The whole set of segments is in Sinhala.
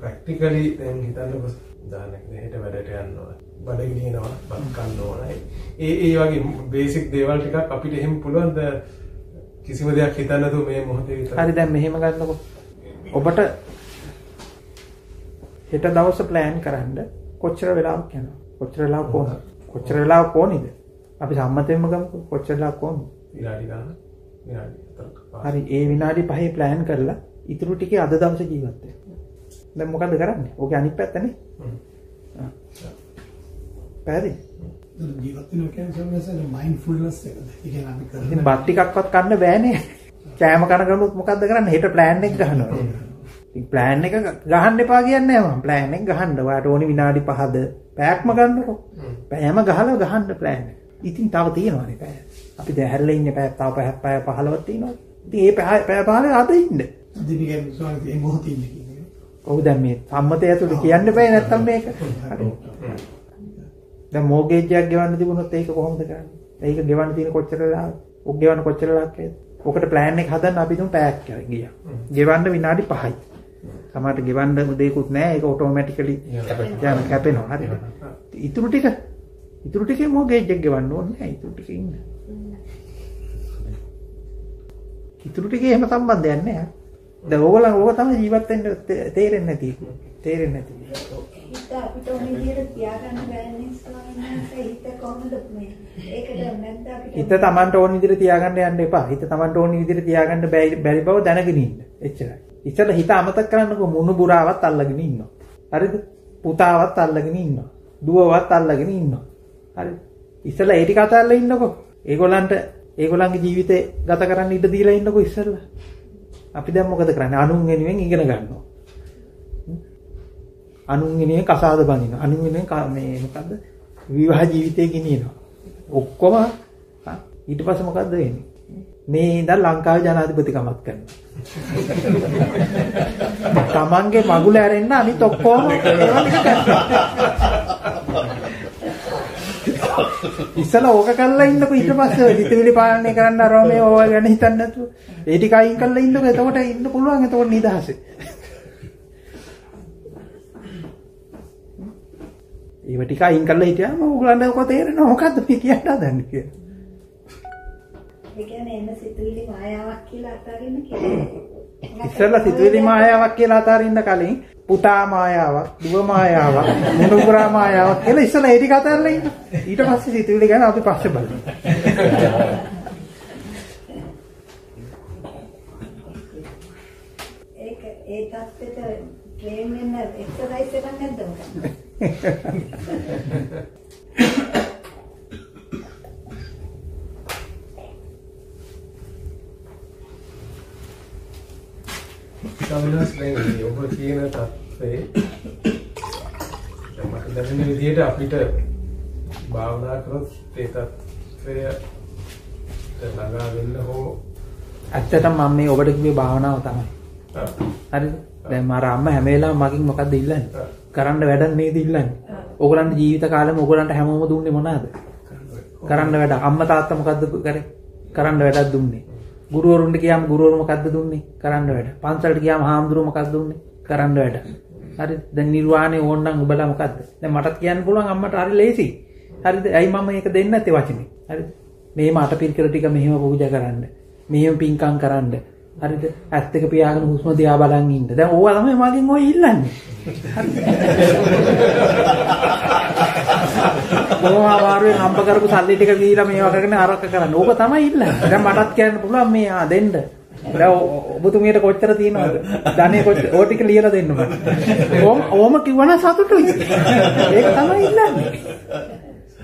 ප්‍රක්ටිකලි දැන් හිතන්නකො දානක හෙට වැඩට යන්නවා බඩගිනියනවා බත් කන්න ඕනයි ඒ ඒ වගේ බේසික් දේවල් ටිකක් අපිට එහෙම පුළුවන්ද කිසිම දෙයක් හිතන්නතු මේ මොහොතේ විතර හරි දැන් මෙහෙම ගන්නකො. ඔබට හෙට දවස ප්ලෑන් කරන්න කොච්චර වෙලාවක් යනවා? කොච්චර වෙලාවක් ඕනද? කොච්චර වෙලාවක් ඕනිද? අපි සම්මතයෙන්ම ගමුකෝ කොච්චර වෙලාවක් ඕනද? විනාඩි ගන්න. විනාඩි හරි ඒ විනාඩි පහේ ප්ලෑන් කරලා ඉතුරු ටිකේ අද දවසේ ජීවත් වෙන්න දැන් මොකද්ද කරන්නේ? ඕකේ අනිත් පැත්තනේ පැහැදිලි? ජීවත් වෙනවා කියන්නේ සමහරවිට මයින්ඩ්ෆුල්නස් එකද. ඒ කියන්නේ අපි කරන ඉතින් බත් ටිකක්වත් කන්න බෑනේ කෑම කන ගමනුත් මොකද්ද කරන්නේ? හෙට ප්ලෑන් එක ගහනවා ප්ලෑන් එක ගහන්න එපා කියන්නේ මම. ප්ලෑන් එක ගහන්න. ඔයාලට ඕනි විනාඩි 5ද පැයක්ම ගන්නකො. පැයම ගහලා ගහන්න ප්ලෑන් ඉතින් තව තියෙනවානේ පැය. අපි දැන් හැරලා ඉන්නේ පැය තව පැය පැය 15ක් තියෙනවා. ඉතින් ඒ පැය 15 අද ඉන්න. දිවිගේ සෝනි මේ මොහොතේ ඉන්නේ කියන්නේ. ඔව් දැන් මේ සම්මතය ඇතුළේ කියන්න බෑ නැත්තම් මේක හරි දැන් මෝගේජ් එකක් ගෙවන්න තිබුණොත් ඒක කොහොමද කරන්නේ? ඒක ගෙවන්න තියෙන කොච්චර වෙලාවද? ඔක් ගෙවන්න කොච්චර වේද? ඔකට ප්ලෑන් එක හදන්න අපි තුන් පැයක් ගියා. ගෙවන්න විනාඩි 5යි. සමහරට ගෙවන්න දෙයක්වත් නැහැ. ඒක ඔටෝමැටිකලි යන කැපෙනවා. හරිද? ඉතුරු ටික ඉතුරු ටිකේ මෝගේජ් එක ගෙවන්න ඕනේ නැහැ. ඉතුරු ටිකේ ඉන්න. ඉතුරු ටිකේ එහෙම සම්බන්ධයක් නැහැ. දැන් ඕගොල්ලන් ඕක තමයි ජීවත් වෙන්න තේරෙන්නේ නැති. තේරෙන්නේ නැති. හිත අපිට ඕන විදිහට තියාගන්න බැන්නේ ස්වාමීන් හිත කොහොමද මේ ඒකට නැද්ද අපිට හිත Tamanට ඕන විදිහට තියාගන්න යන්න එපා. හිත Tamanට ඕන විදිහට තියාගන්න බැරි බව දැනගෙන ඉන්න. එච්චරයි. ඉතල හිත අමතක කරන්නකො මුණු බුරාවත් අල්ලගෙන ඉන්නවා. හරිද? පුතාවත් අල්ලගෙන ඉන්නවා. දුවවත් අල්ලගෙන ඉන්නවා. හරිද? ඉතල ඒ ටික අතල්ලා ඉන්නකො. ඒගොල්ලන්ට ඒගොල්ලන්ගේ ජීවිතේ ගත කරන්න ඉඩ දීලා ඉන්නකො ඉස්සෙල්ලා. අපි දැන් මොකද කරන්නේ? අනුන් වෙනුවෙන් ඉගෙන ගන්නවා. අනුන් වෙනුවෙන් කසාද බඳිනවා. අනුන් වෙනුවෙන් මේ මොකද්ද? විවාහ ජීවිතේ ගෙනියනවා. ඔක්කොම ඊට පස්සේ මොකද්ද වෙන්නේ? මේ ඉඳන් ලංකාවේ ජනාධිපතිකමක් කරනවා. තමන්ගේ මගුල ඇරෙන්න අනිත් ඔක්කොම ඉස්සලා ඕක කරලා ඉන්නකො ඊට පස්සේ හිතවිලි පාලනය කරන්න අරව මේ ඕවා ගැන හිතන්නේ නැතුව ඒ ටික අයින් කරලා ඉන්නකො එතකොට ඉන්න පුළුවන් එතකොට නිදහසේ ඒව ටික අයින් කරලා හිටියාම ඕගොල්ලන්ට ඔක තේරෙනවා මොකද්ද මේ කියන්න හදන්නේ කියලා. ඒ කියන්නේ එන්න සිතුවිලි මායාවක් කියලා අතාරින්න කියලා. ඉස්සෙල්ලා සිතුවිලි මායාවක් කියලා අතාරින්න කලින් පුතා මායාවක්, දුව මායාවක්, මුණුපුරා මායාවක් කියලා ඉස්සෙල්ලා ඒ ටික අතාරලා ඉන්න. ඊට පස්සේ සිතුවිලි ගැන අපි පස්සේ බලමු. ඒක ඒ තත්ත්වෙට ට්‍රේන් වෙන්න එක්සර්සයිස් එකක් නැද්ද මොකක්ද? සමිනස් දැන් ඔබ කියන තත්ත්වේ දැන් මට දැනෙන විදිහට අපිට භාවනා කරොත් ඒ තත්ත්වය ළඟා වෙන්න හෝ ඇත්තටම මම මේ ඔබට කිව්වේ භාවනාව තමයි. හරිද? දැන් මර අම්මා හැම වෙලාවෙම මගෙන් මොකද්ද ඉල්ලන්නේ? කරන්න වැඩක් නේද ඉල්ලන්නේ? ඕගලන්ට ජීවිත කාලෙම ඕගලන්ට හැමෝම දුන්නේ මොනවාද? කරන්න වැඩ. අම්මා තාත්තා මොකද්ද කරේ? කරන්න වැඩක් දුන්නේ. ගුරුවරුන්ට ගියාම ගුරුවරු මොකද්ද දුන්නේ? කරන්න වැඩ. පන්සලට ගියාම හාමුදුරුවෝ මොකක්ද දුන්නේ? කරන්න වැඩ. හරිද? දැන් නිර්වාණය ඕනනම් ඔබලා මොකද්ද? දැන් මටත් කියන්න පුළුවන් අම්මට හරි ලේසි. හරිද? ඇයි මම මේක දෙන්නේ නැත්තේ වචනේ? හරිද? මෙහෙම අටපිරිකර ටික මෙහෙම පූජා කරන්න. මෙහෙම පින්කම් කරන්න. හරිද? ඇස් දෙක පියාගෙන හුස්ම දිහා බලන් ඉන්න. දැන් ඕවා තමයි මගෙන් ඔය ඉල්ලන්නේ. කොහොම අමාරුවෙන් හම්බ කරපු සල්ලි ටික දීලා මේවා කරගෙන අරක කරන්න. ඕක තමයි ඉල්ලන්නේ. දැන් මටත් කියන්න පුළුවන් මේ ආ දෙන්න. දැන් ඔබතුමියට කොච්චර තියෙනවද? ධනෙ කොච්චර ඕ ටික ලියලා දෙන්න මට. ඕම ඕම කිව්වනම් සතුටුයි. ඒක තමයි ඉල්ලන්නේ.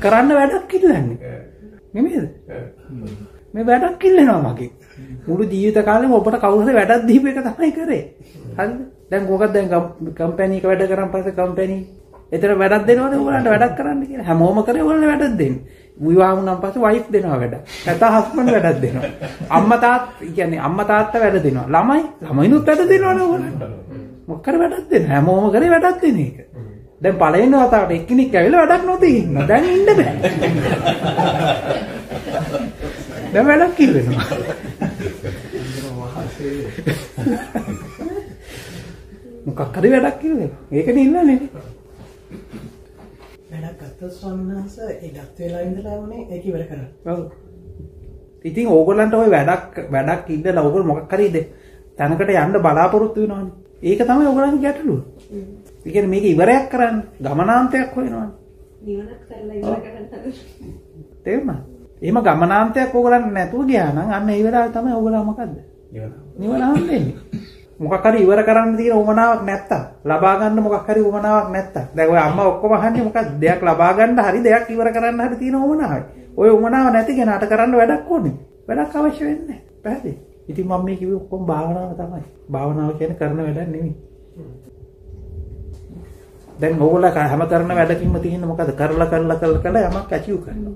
කරන්න වැඩක් ඉල්ලන්නේ. නෙමෙයිද? මේ වැඩක් ඉල්ලනවා මගේ. මුළු ජීවිත කාලෙම ඔබට කවුරු හරි වැඩක් දීපු එක තමයි කරේ. හරිද? දැන් මොකක්ද දැන් කම්පැනි එක වැඩ කරන් පස්සේ කම්පැනි එතන වැඩක් දෙනවද ඔයගලන්ට වැඩක් කරන්න කියලා. හැමෝම කරේ ඔයගලන්ට වැඩක් දෙන්නේ. විවාහ වුණාන් පස්සේ වයිෆ් දෙනවා වැඩ. නැත්නම් හස්බන්ඩ් වැඩක් දෙනවා. අම්මා තාත්තා කියන්නේ අම්මා තාත්තා වැඩ දෙනවා. ළමයි ළමයිනුත් වැඩ දෙනවනේ ඔයගලන්ට. මොකක් කර වැඩක් දෙනවා. හැමෝම කරේ වැඩක් දෙන එක. දැන් පළවෙනි වතාවට එක්කෙනෙක් ඇවිල්ලා වැඩක් නොදී ඉන්නවා. දැන් ඉන්න බෑ. දැන් වැඩක් කිල්ලෙනවා. මොකක් හරි වැඩක් කියලා ඒකනේ ඉන්නනේ වැඩක් ගත්ත ස්වාමිනාස ඒ ගත් වෙලා ඉඳලා වනේ ඒක ඉවර කරන්න. ඔව්. ඉතින් ඕගොල්ලන්ට ওই වැඩක් වැඩක් ඉඳලා ඕගොල්ලෝ මොකක් හරි දෙ තැනකට යන්න බලාපොරොත්තු වෙනවනේ. ඒක තමයි ඕගොල්ලන්ගේ ගැටලුව. ඒ කියන්නේ මේක ඉවරයක් කරන්න ගමනාන්තයක් හොයනවනේ. නිවනත් කරලා ඉවර කරන්න? එහෙම ගමනාන්තයක් ඕගොල්ලන්ට නැතුව ගියා නම් අන්න ඒ වෙලාවේ තමයි ඕගොල්ලෝ මොකද්ද? නිවන. හම්බෙන්නේ. මොකක් හරි ඉවර කරන්න තියෙන උමනාවක් නැත්තම් ලබා ගන්න මොකක් හරි උමනාවක් නැත්තම්. දැන් ඔය අම්මා ඔක්කොම අහන්නේ මොකක්ද දෙයක් ලබා ගන්න හරි දෙයක් ඉවර කරන්න හරි තියෙන උමනාවයි ඔය උමනාව නැති කෙනාට කරන්න වැඩක් ඕනේ. වැඩක් අවශ්‍ය වෙන්නේ නැහැ. පැහැදිලි? ඉතින් මම මේ කිව්වේ ඔක්කොම භාවනාව තමයි. භාවනාව කියන්නේ කරන වැඩක් නෙමෙයි. දැන් ඕගොල්ලෝ හැම කරන වැඩකින්ම තියෙන මොකද කරලා කරලා කරලා කරලා යමක් ඇචීව් කරනවා.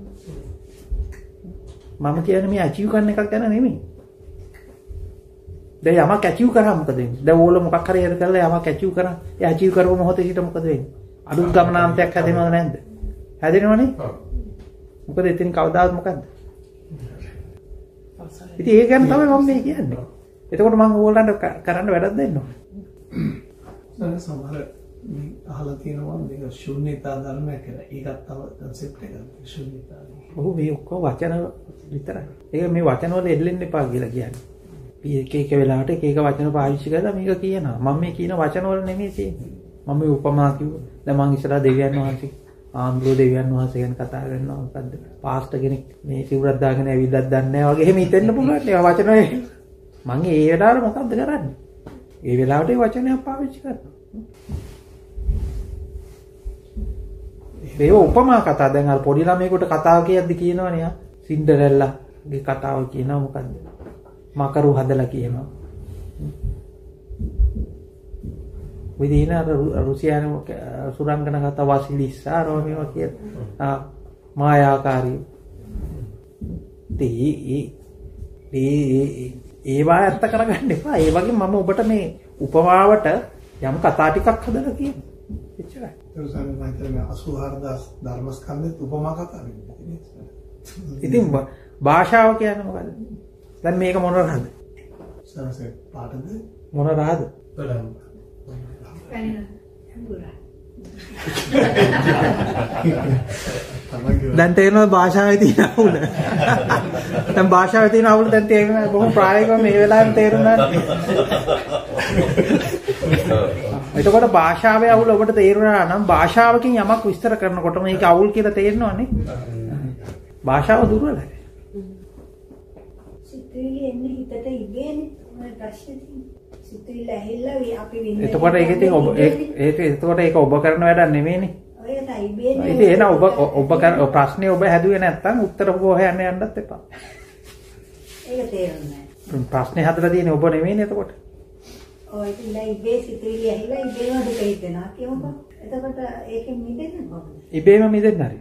මම කියන්නේ මේ ඇචීව් කරන එකක් ගැන නෙමෙයි දැන් යමක් ඇචීව් කරා මොකද වෙන්නේ? දැන් ඕල මොකක් හරි හරි කරලා යමක් ඇචීව් කරා. ඒ ඇචීව් කරපු මොහොතේ හිට මොකද වෙන්නේ? අලුත් ගමනාන්තයක් හැදෙනවද නැද්ද? හැදෙනවනේ. මොකද එතනින් කවදාවත් මොකද්ද? ඉතින් ඒක ගැන තමයි මම මේ කියන්නේ. එතකොට මම ඕගොල්ලන්ට කරන්න වැඩක් දෙන්න ඕනේ. දැන් සමහර මේ අහලා තියෙනවා මේක ශුන්‍යතා ධර්මයක් කියලා. ඒකත් තව concept එකක්. ශුන්‍යතා. ඔව් මේ ඔක්කොම වචන විතරයි. ඒක මේ වචන වල එල්ලෙන්න එපා කියලා කියන්නේ. එක එක වෙලාවට එක එක වචන පාවිච්චි කරලා මේක කියනවා. මම මේ කියන වචන වල නෙමෙයි තියෙන්නේ. මම මේ උපමා කිව්වා. දැන් මං ඉස්සරහා දෙවියන් වහන්සේ ආන්දරෝ දෙවියන් වහන්සේ ගැන කතා කරනවා මොකද්ද? පාස්ටර් කෙනෙක් මේ සිවුරක් දාගෙන ඇවිල්ලක් දන්නේ නැහැ වගේ එහෙම හිතෙන්න පුළුවන් නේ වචන වල. මං ඒ වෙලාවට මොකද්ද කරන්නේ? ඒ වෙලාවට ඒ වචනයක් පාවිච්චි කරනවා. ඒව උපමා කතා දැන් අර පොඩි ළමයෙකුට කතාව කියද්දි කියනවනේ ආ සින්ඩරෙල්ලාගේ කතාව කියනවා මොකද්ද? මකරු හදලා කියනවා. විදින අර රුසියානු සුරංගන කතා වාසිලිස්සා රෝමියෝ කියන මායාකාරී. තී ඒවා ඇත්ත කරගන්න එපා. ඒ වගේ මම ඔබට මේ උපමාවට යම් කතා ටිකක් හදලා කියනවා. එච්චරයි. ඒ සමහර මම හිතන්නේ 84000 ධර්මස්කන්ධෙත් උපමා කතා. ඉතින් භාෂාව කියන්නේ මොකද්ද? දැන් මේක මොන රහද? සරසේ පාටද මොන රහද? බලන්න. දැන් තේරෙනවද භාෂාවේ තියෙන අවුල? දැන් භාෂාවේ තියෙන අවුල දැන් තේරෙනවා බොහොම ප්‍රායෝගිකව මේ වෙලාවෙම තේරුණා. එතකොට භාෂාවේ අවුල ඔබට තේරුණා නම් භාෂාවකින් යමක් විස්තර කරනකොට මේක අවුල් කියලා තේරෙනවනේ. භාෂාව දුර්වලයි. සිතුවිලි එන්නේ හිතට ඉබේනේ. ප්‍රශ්නේ තියෙන්නේ? සිතුවිලි ඇහිල්ලා අපි විඳින එතකොට ඒක ඉතින් ඔබ ඒක එතකොට ඒක ඔබ කරන වැඩක් නෙමෙයිනේ. ඔය තයිබේනේ. ඉතින් එන ඔබ ඔබ ප්‍රශ්නේ ඔබ හැදුවේ නැත්නම් උත්තර හොයන්න යන්නත් එපා. ඒක තේරුන්නේ නැහැ. ප්‍රශ්නේ හදලා තියෙන්නේ ඔබ නෙමෙයිනේ එතකොට. ඔය ඉතින් ඉබේ සිතුවිලි ඇහිලා ඉබේම දුක හිතෙනවා කියමුකෝ. එතකොට ඒකෙන් මිදෙන්න කොහොමද? ඉබේම මිදෙන්න හරි.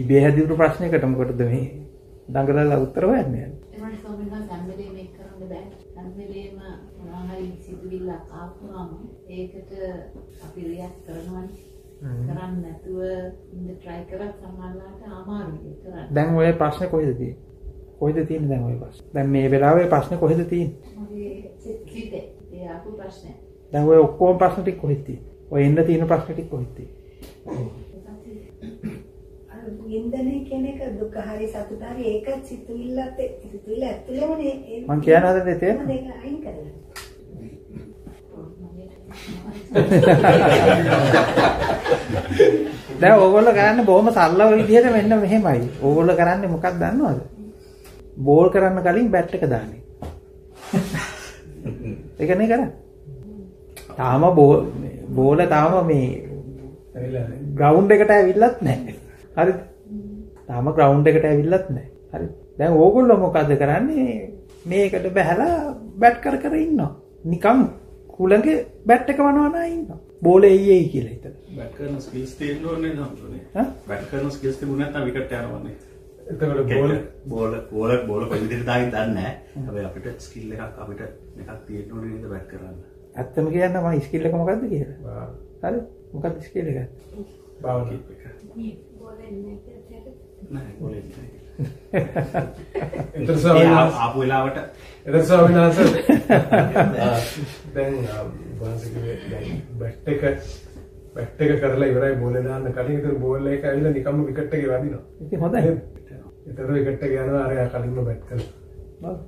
ඉබේ හැදිවුණු ප්‍රශ්නයකට මොකටද මේ දඟලලා උත්තර හොයන්නේ? ස්වාමීන් වහන්සේ හැම වෙලේම මේක කරන්න බෑ. හැම වෙලේම මොනවා හරි සිතුවිල්ලක් ආවම ඒකට අපි රියැක්ට් කරනවානේ. කරන්නේ නැතුව ඉන්න try කරත් සමහරවිට අමාරුයි කරන්න. දැන් ඔය ප්‍රශ්නේ කොහෙද තියෙන්නේ? කොහෙද තියෙන්නේ දැන් ඔය ප්‍රශ්නේ? දැන් මේ වෙලාවේ ප්‍රශ්නේ කොහෙද තියෙන්නේ? මගේ සිතේ ඒ ආපු ප්‍රශ්නේ. දැන් ඔය ඔක්කොම ප්‍රශ්න ටික කොහෙද තියෙන්නේ? ඔය එන්න තියෙන ප්‍රශ්න ටික කොහෙද තියෙන්නේ? කියන එක මං කියන්න හදන්නේ තේරෙනවද? දැන් ඕගොල්ලෝ කරන්නේ බොහොම සරල විදිහට මෙන්න මෙහෙමයි. ඕගොල්ලෝ කරන්නේ මොකක්ද දන්නවද? බෝල් කරන්න කලින් බැට් එක දාන්නේ. ඒකනේ කරන්නේ. තාම බෝල් බෝල තාම මේ. ග්‍රවුන්ඩ් එකට ඇවිල්ලත් නැහැ. හරිද? තාම ග්‍රවුන්ඩ් එකට ඇවිල්ලත් නැහැ. හරිද? දැන් ඕගොල්ලෝ මොකද කරන්නේ? මේකට බහැලා බැට් කර කර ඉන්නවා. නිකන් කුලගේ බැට් එක වනවනා ඉන්නවා. බෝලේ එයි කියලා හිතලා. බැට් කරන ස්කිල්ස් තියෙන්න ඕනේ නම්තුනේ. ඈ? බැට් කරන ස්කිල්ස් තිබුණ නැත්නම් විකට් යනවනේ. එතකොට බෝල් බෝල බෝල දාගෙන දන්නේ අපිට ස්කිල් එකක් අපිට එකක් තියෙන්න ඕනේ නේද බැට් කරන්න. ඇත්තම කියන්න මම ස්කිල් එක මොකද්ද කියලා. හරි? මොකද්ද ස්කිල් එක? කීප් එක. ඒ ස්වාමීන් ආ- වහන්සේ- ආපු වෙලාවට. වහන්සේ. දැන් වහන්සේගේ දැන් බැට් එක බැට් එක කරලා ඉවරයි බෝලේ දාන්න. කලින් ඉතින් බෝල් එක ඇවිල්ලා නිකම්ම විකට් එකේ වදිනවා. ඉතින් හොඳයි. එතකොට විකට් එක යනවා අර කලින්ම බැට් කරලා.